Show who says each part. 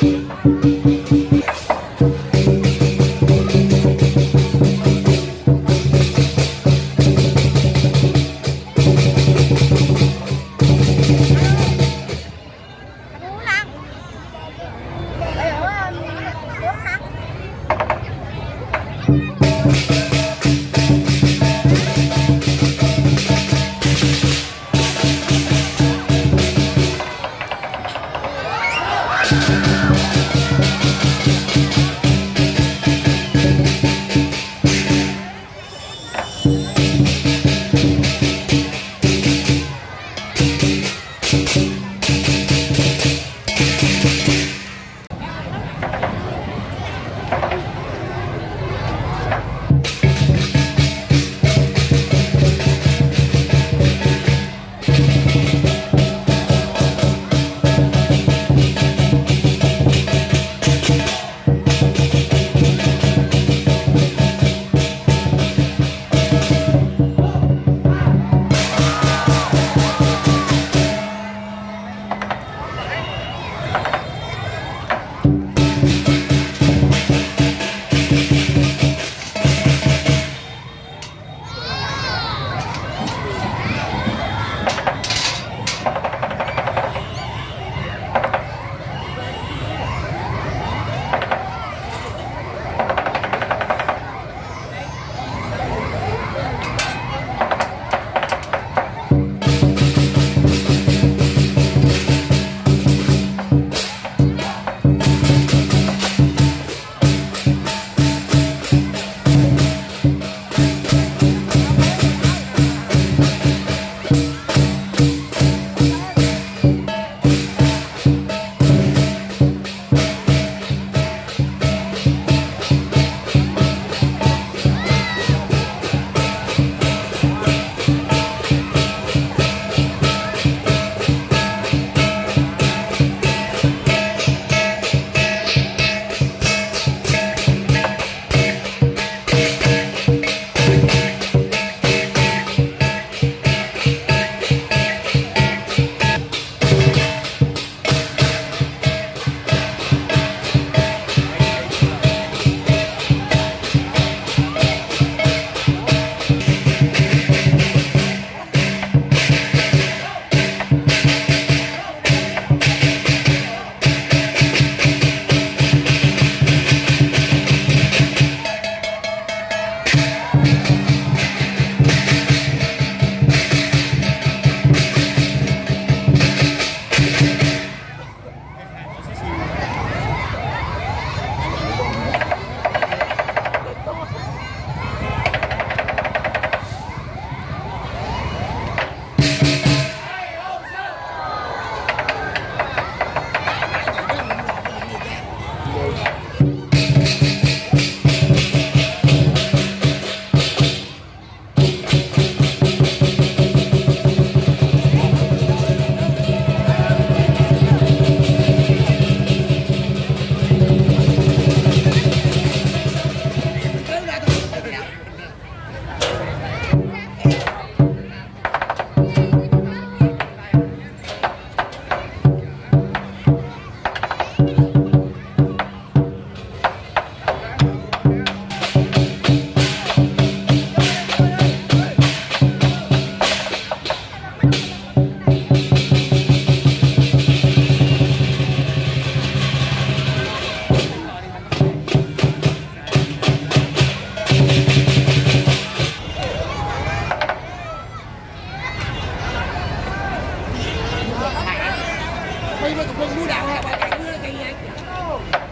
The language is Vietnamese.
Speaker 1: Thank you. mà cũng muốn mua đạo cái bà chạy